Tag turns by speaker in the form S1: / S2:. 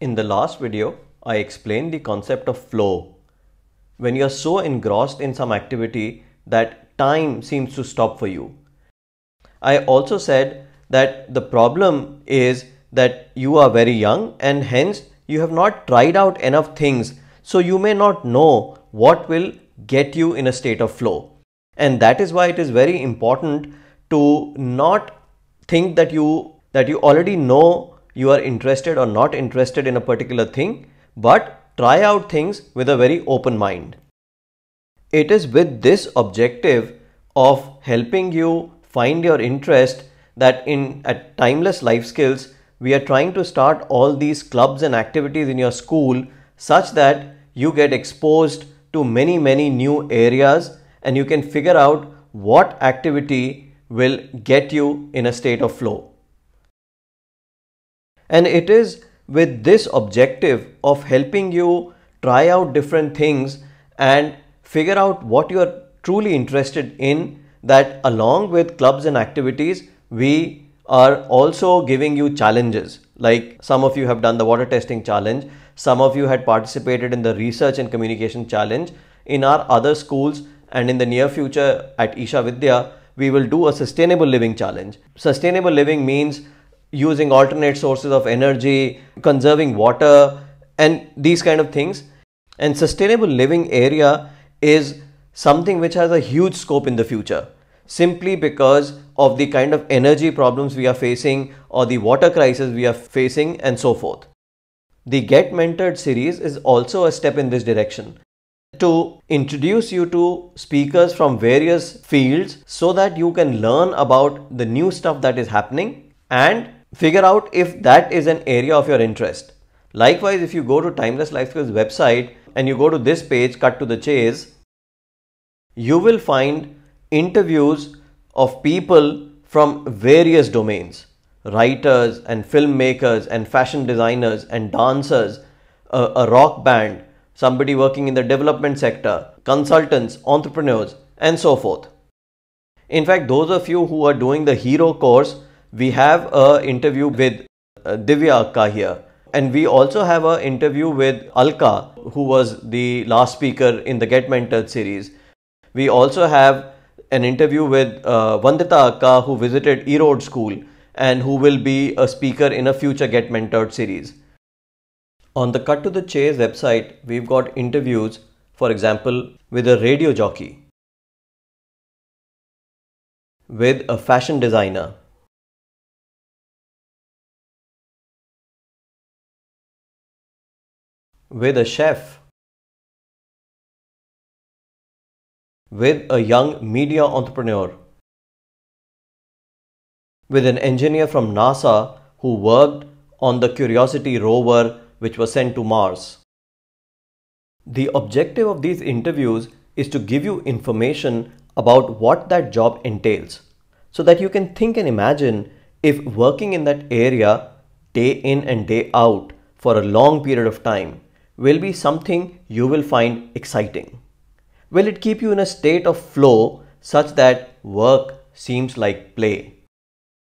S1: In the last video, I explained the concept of flow. When you are so engrossed in some activity that time seems to stop for you. I also said that the problem is that you are very young and hence you have not tried out enough things so you may not know what will get you in a state of flow. And that is why it is very important to not think that you that you already know you are interested or not interested in a particular thing, but try out things with a very open mind. It is with this objective of helping you find your interest that in at Timeless Life Skills, we are trying to start all these clubs and activities in your school such that you get exposed to many, many new areas and you can figure out what activity will get you in a state of flow. And it is with this objective of helping you try out different things and figure out what you are truly interested in that along with clubs and activities, we are also giving you challenges. Like some of you have done the water testing challenge, some of you had participated in the research and communication challenge. In our other schools and in the near future at Isha Vidya, we will do a sustainable living challenge. Sustainable living means using alternate sources of energy, conserving water, and these kind of things. And sustainable living area is something which has a huge scope in the future simply because of the kind of energy problems we are facing or the water crisis we are facing and so forth. The Get Mentored series is also a step in this direction to introduce you to speakers from various fields so that you can learn about the new stuff that is happening and figure out if that is an area of your interest. Likewise, if you go to Timeless Life Skills website and you go to this page, cut to the chase, you will find interviews of people from various domains writers and filmmakers and fashion designers and dancers, a, a, rock band, somebody working in the development sector, consultants, entrepreneurs, and so forth. In fact, those of you who are doing the hero course, we have an interview with uh, Divya Akka here. And we also have an interview with Alka, who was the last speaker in the Get Mentored series. We also have an interview with uh, Vandita Akka who visited Erode School and who will be a speaker in a future Get Mentored series. On the Cut to the Chase website, we've got interviews, for example, with a radio jockey, with a fashion designer, with a chef, with a young media entrepreneur, with an engineer from NASA who worked on the Curiosity rover which was sent to Mars. The objective of these interviews is to give you information about what that job entails so that you can think and imagine if working in that area day in and day out for a long period of time will be something you will find exciting. Will it keep you in a state of flow such that work seems like play?